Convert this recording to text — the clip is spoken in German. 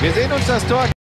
Wir sehen uns das Tor.